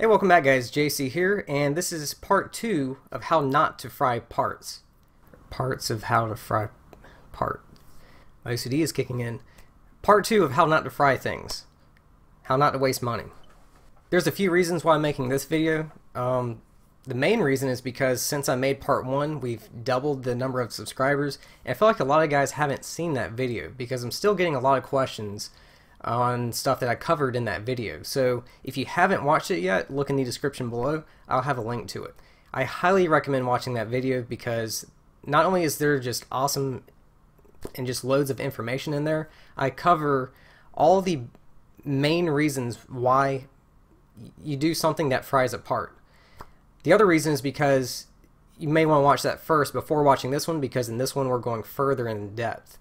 Hey, welcome back guys, JC here, and this is part two of how not to fry parts. Parts of how to fry part. My OCD is kicking in. Part two of how not to fry things. How not to waste money. There's a few reasons why I'm making this video. Um, the main reason is because since I made part one, we've doubled the number of subscribers, and I feel like a lot of guys haven't seen that video because I'm still getting a lot of questions on stuff that I covered in that video. So if you haven't watched it yet, look in the description below. I'll have a link to it. I highly recommend watching that video because not only is there just awesome and just loads of information in there, I cover all the main reasons why you do something that fries apart. The other reason is because you may want to watch that first before watching this one because in this one we're going further in depth.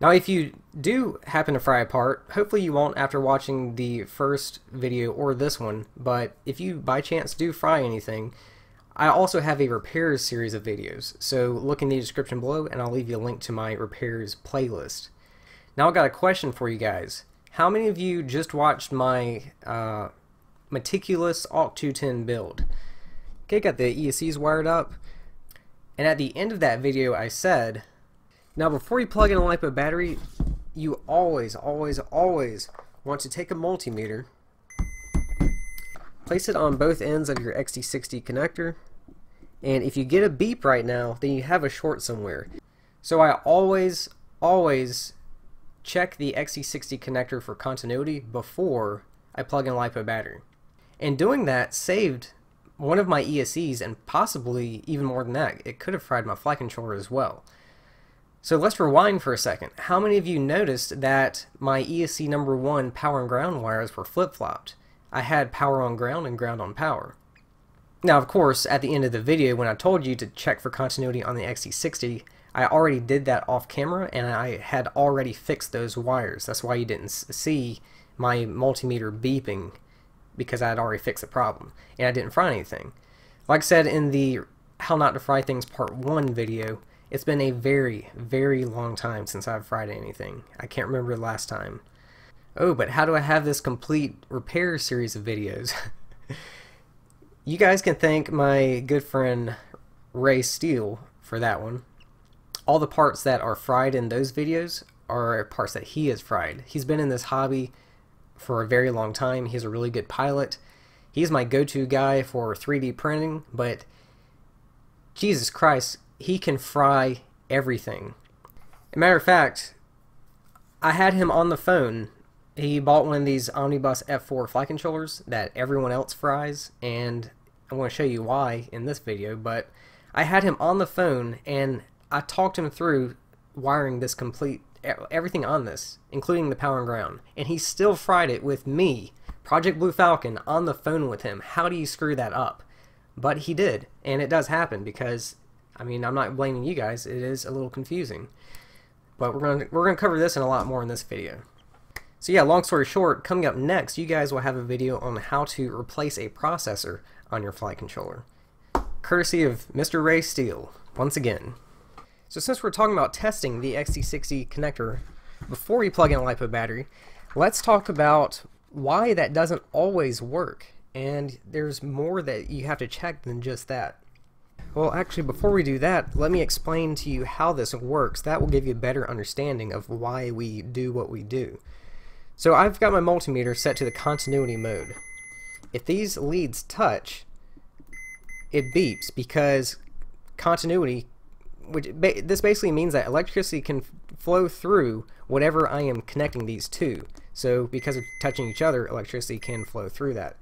Now if you do happen to fry apart, hopefully you won't after watching the first video or this one, but if you by chance do fry anything, I also have a repairs series of videos, so look in the description below and I'll leave you a link to my repairs playlist. Now I've got a question for you guys. How many of you just watched my uh, meticulous ALT210 build? Okay, got the ESCs wired up, and at the end of that video I said now before you plug in a LiPo battery, you always, always, always want to take a multimeter, place it on both ends of your XT60 connector, and if you get a beep right now, then you have a short somewhere. So I always, always check the XT60 connector for continuity before I plug in a LiPo battery. And doing that saved one of my ESCs and possibly even more than that. It could have fried my flight controller as well. So let's rewind for a second. How many of you noticed that my ESC number one power and ground wires were flip-flopped? I had power on ground and ground on power. Now, of course, at the end of the video, when I told you to check for continuity on the XT60, I already did that off camera and I had already fixed those wires. That's why you didn't see my multimeter beeping because I had already fixed the problem and I didn't fry anything. Like I said in the How Not to Fry Things Part 1 video, it's been a very, very long time since I've fried anything. I can't remember the last time. Oh, but how do I have this complete repair series of videos? you guys can thank my good friend Ray Steele for that one. All the parts that are fried in those videos are parts that he has fried. He's been in this hobby for a very long time. He's a really good pilot. He's my go-to guy for 3D printing, but Jesus Christ, he can fry everything. a matter of fact, I had him on the phone. He bought one of these Omnibus F4 flight controllers that everyone else fries, and I'm going to show you why in this video, but I had him on the phone and I talked him through wiring this complete everything on this, including the power and ground, and he still fried it with me, Project Blue Falcon, on the phone with him. How do you screw that up? But he did, and it does happen because I mean, I'm not blaming you guys. It is a little confusing. But we're going to we're going to cover this and a lot more in this video. So yeah, long story short, coming up next, you guys will have a video on how to replace a processor on your flight controller. Courtesy of Mr. Ray Steele, once again. So since we're talking about testing the XT60 connector before you plug in a LiPo battery, let's talk about why that doesn't always work. And there's more that you have to check than just that. Well, actually, before we do that, let me explain to you how this works. That will give you a better understanding of why we do what we do. So I've got my multimeter set to the continuity mode. If these leads touch, it beeps because continuity, which ba this basically means that electricity can flow through whatever I am connecting these to. So because of touching each other, electricity can flow through that.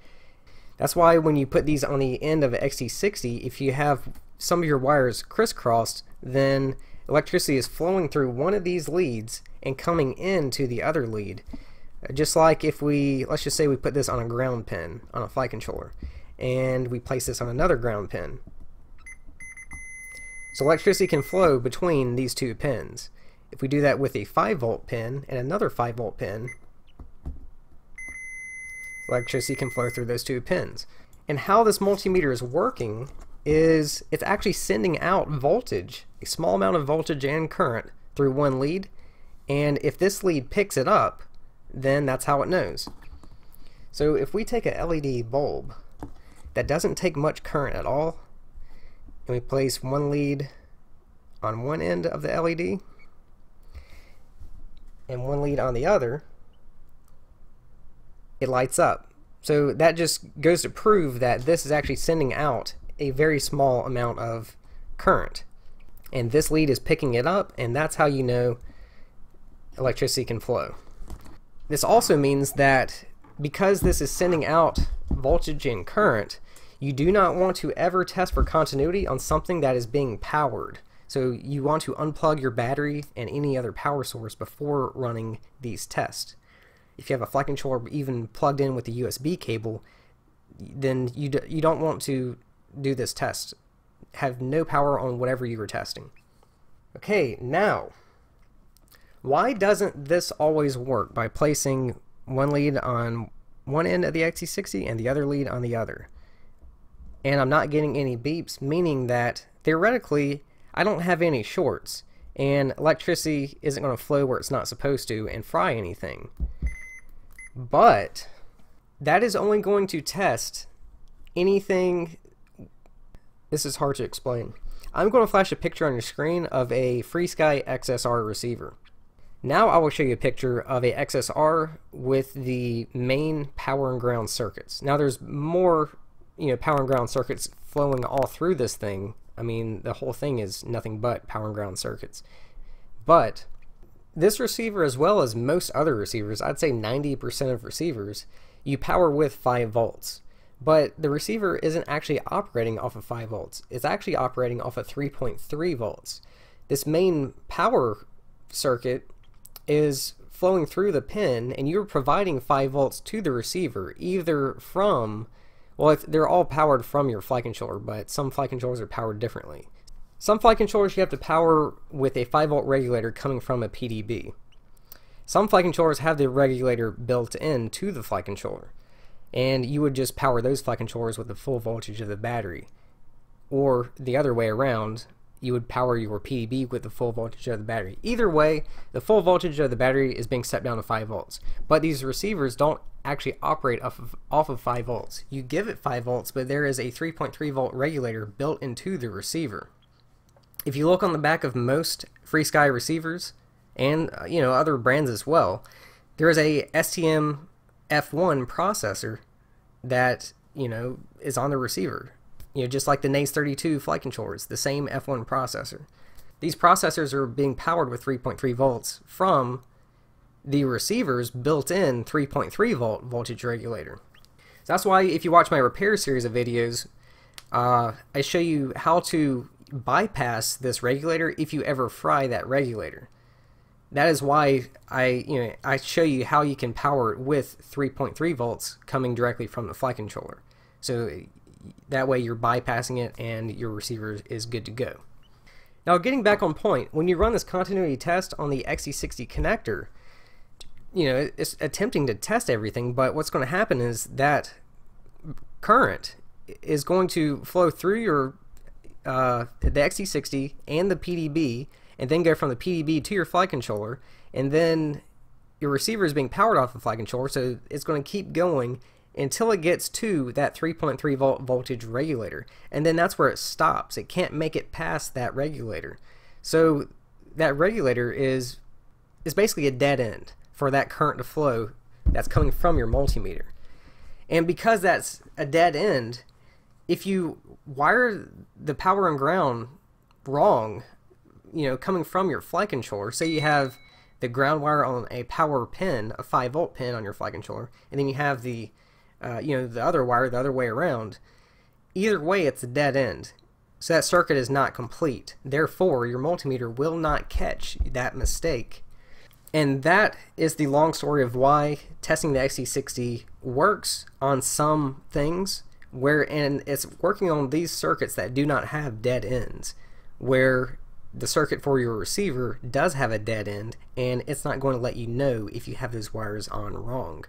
That's why when you put these on the end of an XT60, if you have some of your wires crisscrossed, then electricity is flowing through one of these leads and coming into the other lead. Uh, just like if we, let's just say we put this on a ground pin on a flight controller, and we place this on another ground pin. So electricity can flow between these two pins. If we do that with a 5 volt pin and another 5 volt pin, electricity can flow through those two pins. And how this multimeter is working is it's actually sending out voltage, a small amount of voltage and current through one lead. And if this lead picks it up, then that's how it knows. So if we take a LED bulb that doesn't take much current at all. And we place one lead on one end of the LED and one lead on the other, it lights up. So that just goes to prove that this is actually sending out a very small amount of current. And this lead is picking it up, and that's how you know electricity can flow. This also means that because this is sending out voltage and current, you do not want to ever test for continuity on something that is being powered. So you want to unplug your battery and any other power source before running these tests. If you have a flight controller even plugged in with a USB cable, then you, do, you don't want to do this test. Have no power on whatever you are testing. Okay, now, why doesn't this always work by placing one lead on one end of the XT60 and the other lead on the other? And I'm not getting any beeps, meaning that theoretically I don't have any shorts and electricity isn't going to flow where it's not supposed to and fry anything. But that is only going to test anything. This is hard to explain. I'm going to flash a picture on your screen of a FrSky XSR receiver. Now I will show you a picture of a XSR with the main power and ground circuits. Now there's more, you know, power and ground circuits flowing all through this thing. I mean, the whole thing is nothing but power and ground circuits. But this receiver, as well as most other receivers, I'd say 90% of receivers, you power with 5 volts. But the receiver isn't actually operating off of 5 volts. It's actually operating off of 3.3 volts. This main power circuit is flowing through the pin and you're providing 5 volts to the receiver either from well they're all powered from your flight controller but some flight controllers are powered differently some flight controllers you have to power with a 5 volt regulator coming from a PDB. Some flight controllers have the regulator built in to the flight controller, and you would just power those flight controllers with the full voltage of the battery. Or the other way around, you would power your PDB with the full voltage of the battery. Either way, the full voltage of the battery is being set down to 5 volts. But these receivers don't actually operate off of, off of 5 volts. You give it 5 volts, but there is a 3.3 volt regulator built into the receiver if you look on the back of most FrSky receivers and uh, you know other brands as well, there is a STM F1 processor that you know is on the receiver. You know, just like the Naze32 flight controllers, the same F1 processor. These processors are being powered with 3.3 volts from the receiver's built-in 3.3 volt voltage regulator. So that's why if you watch my repair series of videos, uh, I show you how to bypass this regulator if you ever fry that regulator. That is why I you know I show you how you can power it with 3.3 volts coming directly from the flight controller. So that way you're bypassing it and your receiver is good to go. Now getting back on point, when you run this continuity test on the XT60 connector, you know, it's attempting to test everything, but what's going to happen is that current is going to flow through your uh, the XT60 and the PDB, and then go from the PDB to your flight controller, and then your receiver is being powered off the flight controller, so it's going to keep going until it gets to that 3.3 volt voltage regulator, and then that's where it stops. It can't make it past that regulator. So that regulator is is basically a dead end for that current to flow that's coming from your multimeter. And because that's a dead end, if you wire the power and ground wrong, you know, coming from your flight controller, say you have the ground wire on a power pin, a 5 volt pin on your flight controller, and then you have the, uh, you know, the other wire the other way around, either way it's a dead end. So that circuit is not complete. Therefore, your multimeter will not catch that mistake. And that is the long story of why testing the XT60 works on some things where and it's working on these circuits that do not have dead ends where the circuit for your receiver does have a dead end and it's not going to let you know if you have those wires on wrong.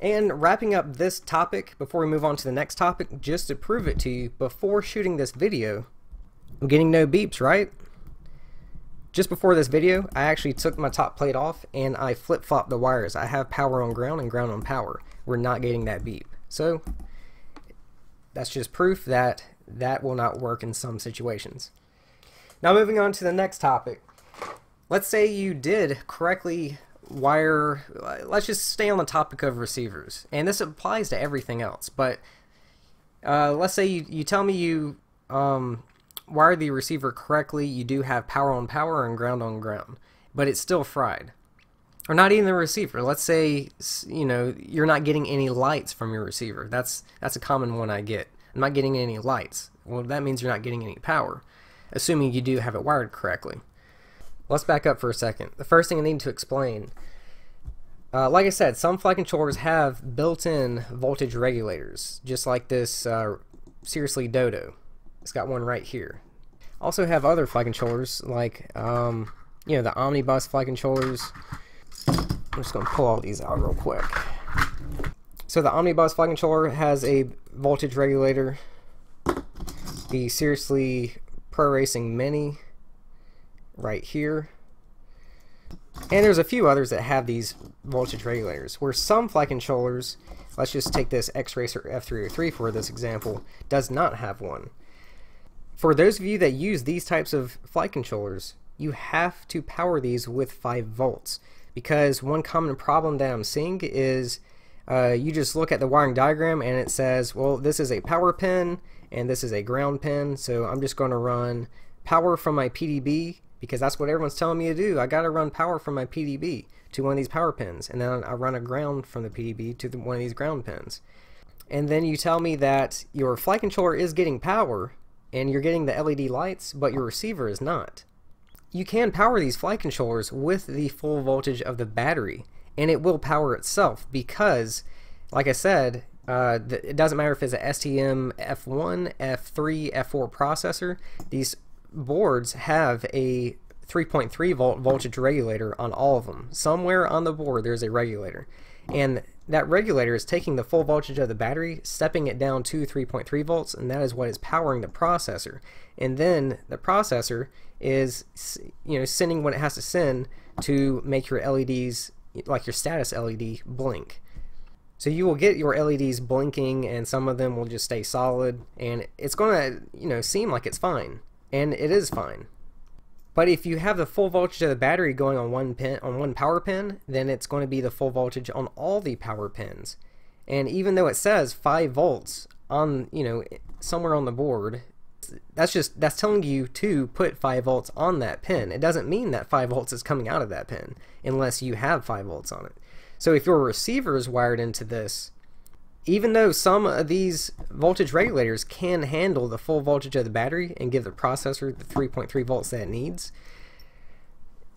And wrapping up this topic before we move on to the next topic, just to prove it to you, before shooting this video, I'm getting no beeps, right? Just before this video, I actually took my top plate off and I flip-flopped the wires. I have power on ground and ground on power. We're not getting that beep. So that's just proof that that will not work in some situations. Now moving on to the next topic. Let's say you did correctly wire, let's just stay on the topic of receivers. And this applies to everything else, but uh, let's say you, you tell me you um, wire the receiver correctly, you do have power on power and ground on ground, but it's still fried. Or not even the receiver. Let's say you know you're not getting any lights from your receiver. That's that's a common one I get. I'm not getting any lights. Well, that means you're not getting any power, assuming you do have it wired correctly. Let's back up for a second. The first thing I need to explain, uh, like I said, some flight controllers have built-in voltage regulators, just like this uh, Seriously Dodo. It's got one right here. Also have other flight controllers like, um, you know, the Omnibus flight controllers. I'm just going to pull all these out real quick. So the Omnibus flight controller has a voltage regulator. The Seriously Pro Racing Mini right here. And there's a few others that have these voltage regulators, where some flight controllers, let's just take this X-Racer F303 for this example, does not have one. For those of you that use these types of flight controllers, you have to power these with 5 volts because one common problem that I'm seeing is uh, you just look at the wiring diagram and it says, well, this is a power pin and this is a ground pin, so I'm just going to run power from my PDB because that's what everyone's telling me to do. I got to run power from my PDB to one of these power pins, and then I run a ground from the PDB to the, one of these ground pins. And then you tell me that your flight controller is getting power, and you're getting the LED lights, but your receiver is not. You can power these flight controllers with the full voltage of the battery, and it will power itself because, like I said, uh, it doesn't matter if it's a STM F1, F3, F4 processor. These boards have a 3.3 volt voltage regulator on all of them. Somewhere on the board there's a regulator. And that regulator is taking the full voltage of the battery, stepping it down to 3.3 volts, and that is what is powering the processor. And then the processor is you know sending what it has to send to make your LEDs like your status LED blink. So you will get your LEDs blinking and some of them will just stay solid and it's going to, you know, seem like it's fine and it is fine. But if you have the full voltage of the battery going on one pin on one power pin, then it's going to be the full voltage on all the power pins. And even though it says 5 volts on, you know, somewhere on the board, that's just that's telling you to put 5 volts on that pin. It doesn't mean that 5 volts is coming out of that pin unless you have 5 volts on it. So if your receiver is wired into this, even though some of these voltage regulators can handle the full voltage of the battery and give the processor the 3.3 volts that it needs,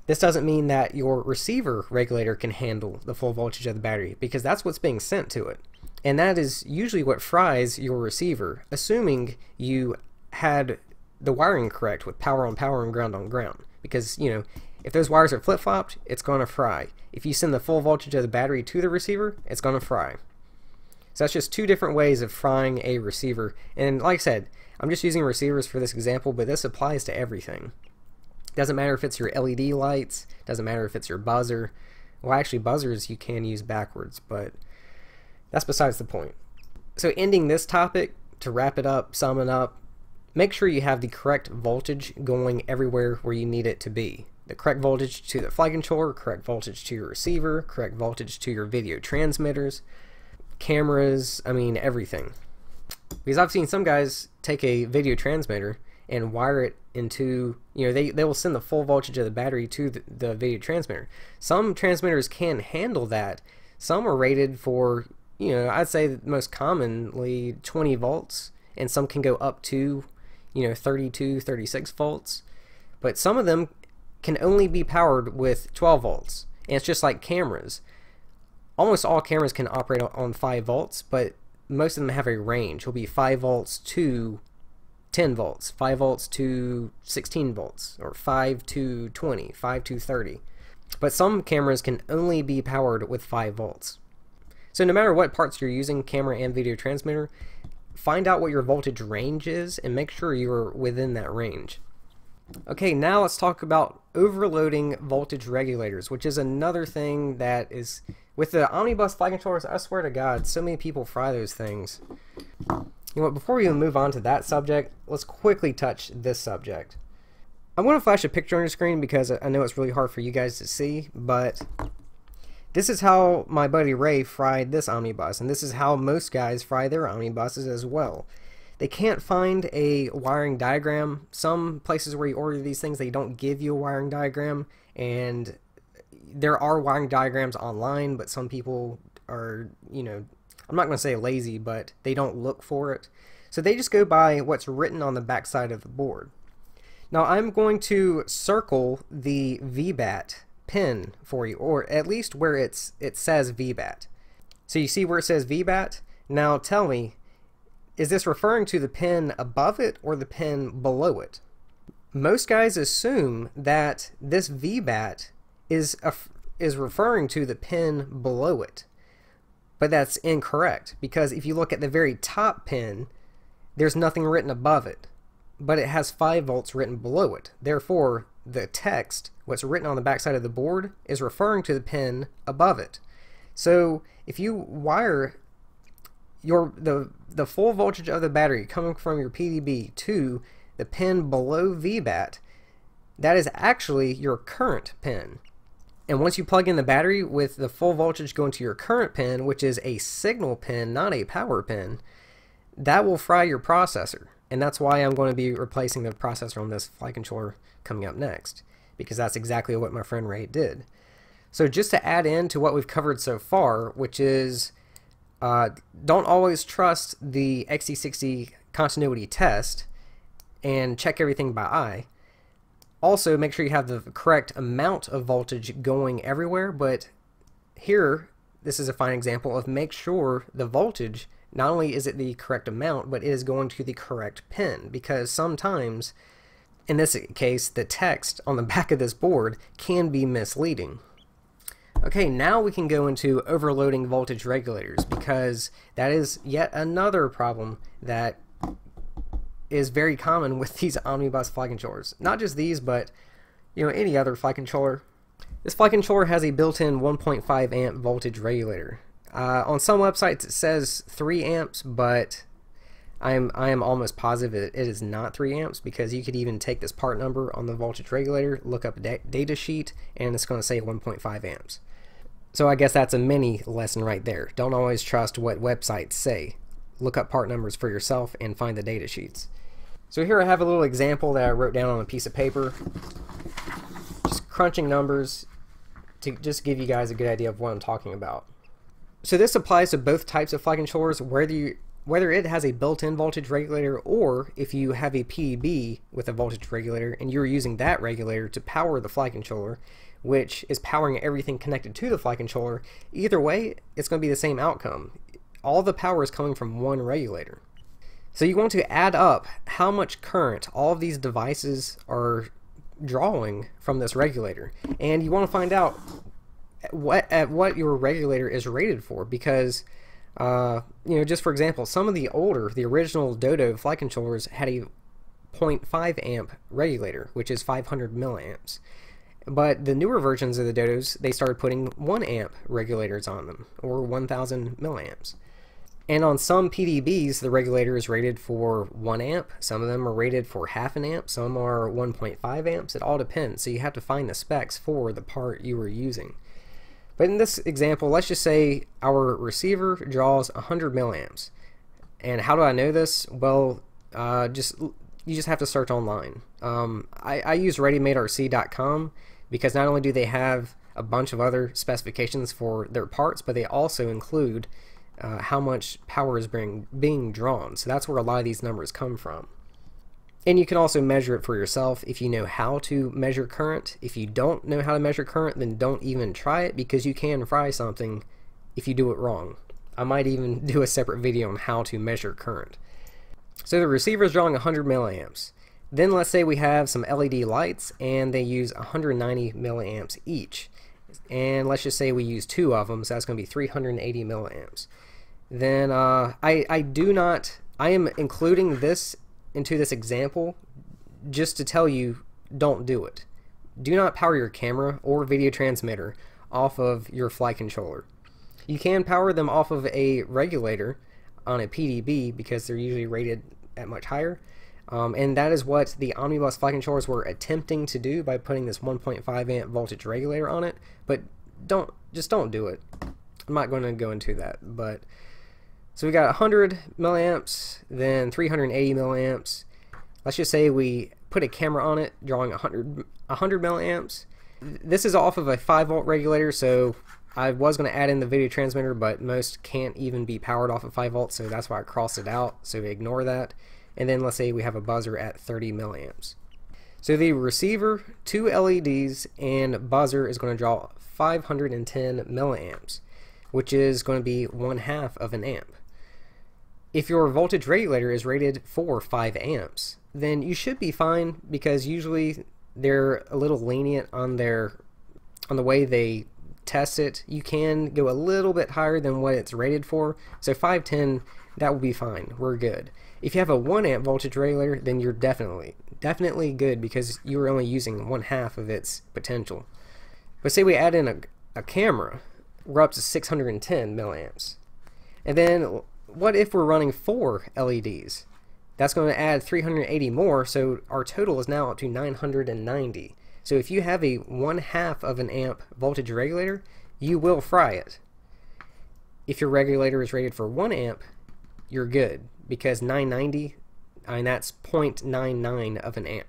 this doesn't mean that your receiver regulator can handle the full voltage of the battery because that's what's being sent to it. And that is usually what fries your receiver, assuming you had the wiring correct with power on power and ground on ground. Because, you know, if those wires are flip-flopped, it's going to fry. If you send the full voltage of the battery to the receiver, it's going to fry. So that's just two different ways of frying a receiver. And like I said, I'm just using receivers for this example, but this applies to everything. Doesn't matter if it's your LED lights, doesn't matter if it's your buzzer. Well, actually, buzzers you can use backwards, but that's besides the point. So ending this topic, to wrap it up, sum it up, make sure you have the correct voltage going everywhere where you need it to be. The correct voltage to the flight controller, correct voltage to your receiver, correct voltage to your video transmitters, cameras, I mean everything. Because I've seen some guys take a video transmitter and wire it into, you know, they, they will send the full voltage of the battery to the, the video transmitter. Some transmitters can handle that. Some are rated for, you know, I'd say most commonly 20 volts, and some can go up to, you know, 32, 36 volts. But some of them can only be powered with 12 volts. And it's just like cameras almost all cameras can operate on 5 volts, but most of them have a range. It'll be 5 volts to 10 volts, 5 volts to 16 volts, or 5 to 20, 5 to 30. But some cameras can only be powered with 5 volts. So no matter what parts you're using, camera and video transmitter, find out what your voltage range is and make sure you're within that range. Okay, now let's talk about overloading voltage regulators, which is another thing that is with the omnibus flight controllers. I swear to God, so many people fry those things. You know what, before we even move on to that subject, let's quickly touch this subject. I'm going to flash a picture on your screen because I know it's really hard for you guys to see, but this is how my buddy Ray fried this omnibus, and this is how most guys fry their omnibuses as well. They can't find a wiring diagram. Some places where you order these things, they don't give you a wiring diagram, and there are wiring diagrams online, but some people are, you know, I'm not going to say lazy, but they don't look for it. So they just go by what's written on the backside of the board. Now I'm going to circle the VBAT pin for you, or at least where it's it says VBAT. So you see where it says VBAT? Now tell me, is this referring to the pin above it or the pin below it? Most guys assume that this VBAT is a, is referring to the pin below it. But that's incorrect because if you look at the very top pin, there's nothing written above it, but it has 5 volts written below it. Therefore, the text, what's written on the backside of the board, is referring to the pin above it. So if you wire your the the full voltage of the battery coming from your PDB to the pin below VBAT, that is actually your current pin. And once you plug in the battery with the full voltage going to your current pin, which is a signal pin, not a power pin, that will fry your processor. And that's why I'm going to be replacing the processor on this flight controller coming up next, because that's exactly what my friend Ray did. So just to add in to what we've covered so far, which is uh, don't always trust the XT60 continuity test and check everything by eye. Also, make sure you have the correct amount of voltage going everywhere, but here, this is a fine example of make sure the voltage, not only is it the correct amount, but it is going to the correct pin, because sometimes in this case, the text on the back of this board can be misleading. Okay, now we can go into overloading voltage regulators because that is yet another problem that is very common with these omnibus flight controllers. Not just these, but you know any other flight controller. This flight controller has a built-in 1.5 amp voltage regulator. Uh, on some websites it says 3 amps, but I'm I am almost positive it, it is not 3 amps because you could even take this part number on the voltage regulator, look up a da data sheet, and it's going to say 1.5 amps. So I guess that's a mini lesson right there. Don't always trust what websites say. Look up part numbers for yourself and find the data sheets. So here I have a little example that I wrote down on a piece of paper. Just crunching numbers to just give you guys a good idea of what I'm talking about. So this applies to both types of flight controllers, whether you whether it has a built-in voltage regulator or if you have a PDB with a voltage regulator and you're using that regulator to power the flight controller, which is powering everything connected to the flight controller, either way, it's going to be the same outcome. All the power is coming from one regulator. So you want to add up how much current all of these devices are drawing from this regulator. And you want to find out what at what your regulator is rated for because uh, you know, just for example, some of the older, the original Dodo flight controllers had a 0.5 amp regulator, which is 500 milliamps. But the newer versions of the Dodos, they started putting 1 amp regulators on them, or 1000 milliamps. And on some PDBs, the regulator is rated for 1 amp, some of them are rated for half an amp, some are 1.5 amps, it all depends. So you have to find the specs for the part you are using. But in this example, let's just say our receiver draws 100 milliamps. And how do I know this? Well, uh, just you just have to search online. Um, I, I use ReadyMadeRC.com because not only do they have a bunch of other specifications for their parts, but they also include uh, how much power is being, being drawn. So that's where a lot of these numbers come from. And you can also measure it for yourself if you know how to measure current. If you don't know how to measure current, then don't even try it because you can fry something if you do it wrong. I might even do a separate video on how to measure current. So the receiver is drawing 100 milliamps. Then let's say we have some LED lights and they use 190 milliamps each. And let's just say we use two of them, so that's going to be 380 milliamps. Then uh, I, I do not, I am including this into this example just to tell you don't do it. Do not power your camera or video transmitter off of your flight controller. You can power them off of a regulator on a PDB because they're usually rated at much higher. Um, and that is what the Omnibus flight controllers were attempting to do by putting this 1.5 amp voltage regulator on it. But don't just don't do it. I'm not going to go into that. But so we got 100 milliamps, then 380 milliamps. Let's just say we put a camera on it, drawing 100 100 milliamps. This is off of a 5 volt regulator, so I was going to add in the video transmitter, but most can't even be powered off of 5 volts, so that's why I crossed it out. So we ignore that and then let's say we have a buzzer at 30 milliamps. So the receiver, two LEDs, and buzzer is going to draw 510 milliamps, which is going to be one half of an amp. If your voltage regulator is rated for 5 amps, then you should be fine because usually they're a little lenient on their on the way they test it. You can go a little bit higher than what it's rated for. So 510, that will be fine. We're good. If you have a 1 amp voltage regulator, then you're definitely, definitely good because you're only using one half of its potential. But say we add in a, a camera, we're up to 610 milliamps. And then what if we're running four LEDs? That's going to add 380 more, so our total is now up to 990. So if you have a one half of an amp voltage regulator, you will fry it. If your regulator is rated for 1 amp, you're good because 990, I mean, that's 0.99 of an amp.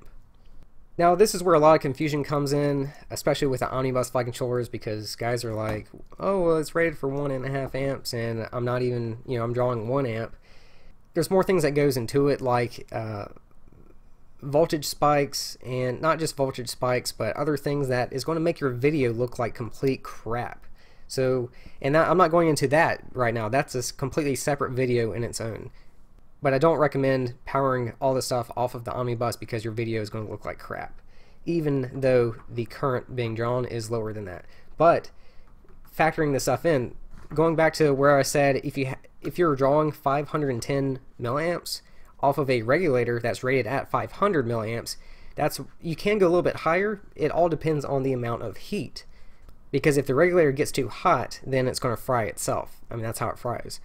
Now, this is where a lot of confusion comes in, especially with the Omnibus flight controllers, because guys are like, oh, well, it's rated for one and a half amps, and I'm not even, you know, I'm drawing one amp. There's more things that goes into it, like uh, voltage spikes, and not just voltage spikes, but other things that is going to make your video look like complete crap. So, and that, I'm not going into that right now. That's a completely separate video in its own. But I don't recommend powering all this stuff off of the Omnibus because your video is going to look like crap, even though the current being drawn is lower than that. But factoring this stuff in, going back to where I said if you if you're drawing 510 milliamps off of a regulator that's rated at 500 milliamps, that's you can go a little bit higher. It all depends on the amount of heat. Because if the regulator gets too hot, then it's going to fry itself. I mean, that's how it fries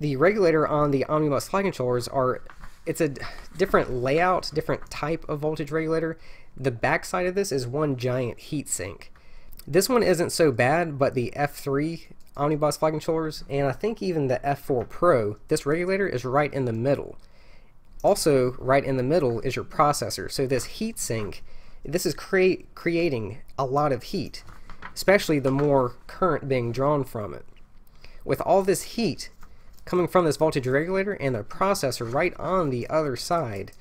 the regulator on the Omnibus flight controllers are it's a different layout, different type of voltage regulator. The backside of this is one giant heat sink. This one isn't so bad, but the F3 Omnibus flight controllers, and I think even the F4 Pro, this regulator is right in the middle. Also, right in the middle is your processor. So this heat sink, this is creating a lot of heat, especially the more current being drawn from it. With all this heat, coming from this voltage regulator and the processor right on the other side,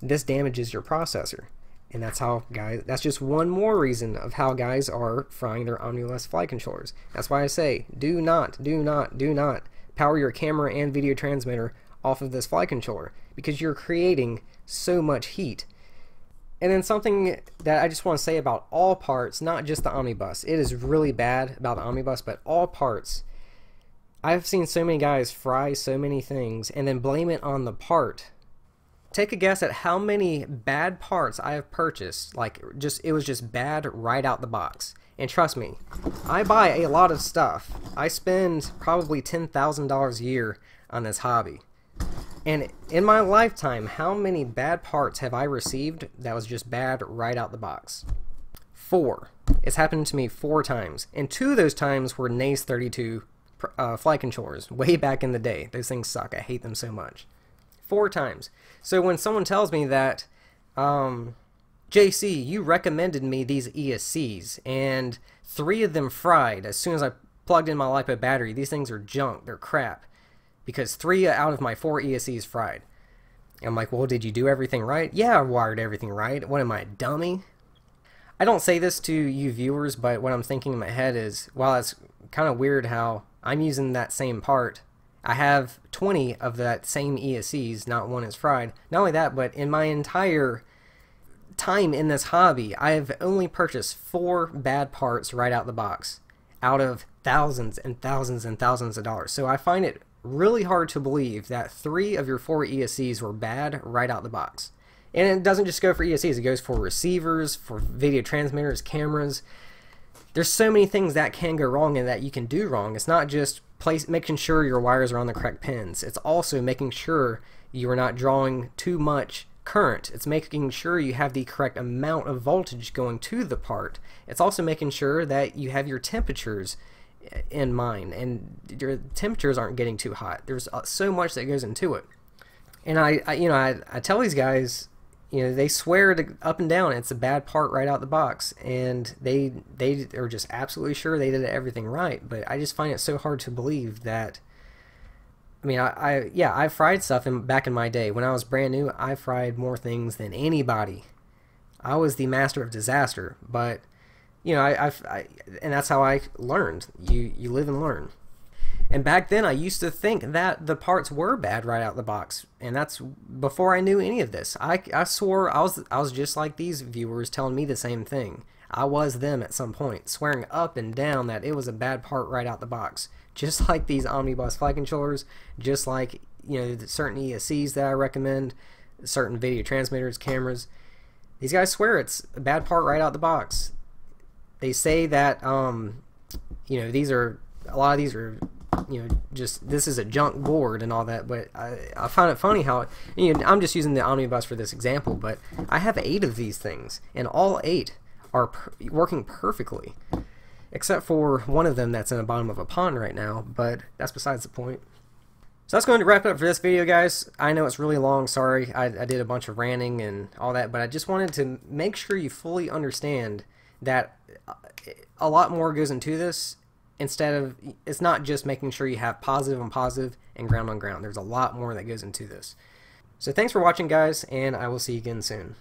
this damages your processor. And that's how guys, that's just one more reason of how guys are frying their Omnibus flight controllers. That's why I say, do not, do not, do not power your camera and video transmitter off of this flight controller because you're creating so much heat. And then something that I just want to say about all parts, not just the Omnibus. It is really bad about the Omnibus, but all parts I've seen so many guys fry so many things and then blame it on the part. Take a guess at how many bad parts I have purchased. Like, just it was just bad right out the box. And trust me, I buy a lot of stuff. I spend probably $10,000 a year on this hobby. And in my lifetime, how many bad parts have I received that was just bad right out the box? Four. It's happened to me four times. And two of those times were Naze 32 uh, controllers way back in the day. Those things suck. I hate them so much. Four times. So when someone tells me that, um, JC, you recommended me these ESCs, and three of them fried as soon as I plugged in my LiPo battery. These things are junk. They're crap. Because three out of my four ESCs fried. I'm like, well, did you do everything right? Yeah, I wired everything right. What am I, dummy? I don't say this to you viewers, but what I'm thinking in my head is, well, it's kind of weird how I'm using that same part. I have 20 of that same ESCs, not one is fried. Not only that, but in my entire time in this hobby, I have only purchased four bad parts right out the box out of thousands and thousands and thousands of dollars. So I find it really hard to believe that three of your four ESCs were bad right out the box. And it doesn't just go for ESCs, it goes for receivers, for video transmitters, cameras, there's so many things that can go wrong and that you can do wrong. It's not just place making sure your wires are on the correct pins. It's also making sure you are not drawing too much current. It's making sure you have the correct amount of voltage going to the part. It's also making sure that you have your temperatures in mind and your temperatures aren't getting too hot. There's uh, so much that goes into it. And I, I you know, I, I tell these guys, you know, they swear to up and down it's a bad part right out the box, and they they are just absolutely sure they did everything right. But I just find it so hard to believe that. I mean, I, I yeah, I fried stuff in, back in my day when I was brand new. I fried more things than anybody. I was the master of disaster, but you know, I, I've, I, and that's how I learned. You you live and learn. And back then, I used to think that the parts were bad right out the box, and that's before I knew any of this. I, I swore I was I was just like these viewers telling me the same thing. I was them at some point, swearing up and down that it was a bad part right out the box. Just like these Omnibus flight controllers, just like you know certain ESCs that I recommend, certain video transmitters, cameras. These guys swear it's a bad part right out the box they say that um, you know these are a lot of these are you know just this is a junk board and all that but I, I find it funny how you know, I'm just using the omnibus for this example but I have eight of these things and all eight are per working perfectly except for one of them that's in the bottom of a pond right now but that's besides the point. So that's going to wrap it up for this video guys. I know it's really long sorry. I, I did a bunch of ranting and all that but I just wanted to make sure you fully understand that a lot more goes into this instead of it's not just making sure you have positive on positive and ground on ground. There's a lot more that goes into this. So thanks for watching guys and i will see you again soon